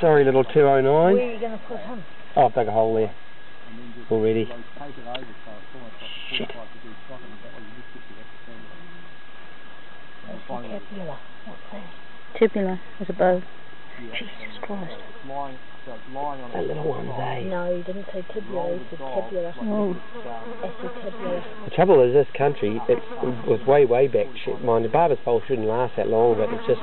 Sorry, little 209. Where are you going to put him? Oh, I've dug a hole there already. Shit. That's the capula. What's that? Tibula is. Jesus Christ. That little one, eh? No, you didn't say tibia, you said tabula. Oh, That's the. The trouble is, this country, it was way, way back. Shit, mind, the barber's pole shouldn't last that long, but it's just